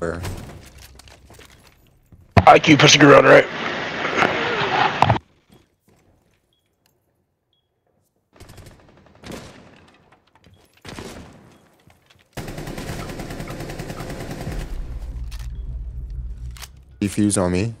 Where? IQ pushing around right. Defuse on me.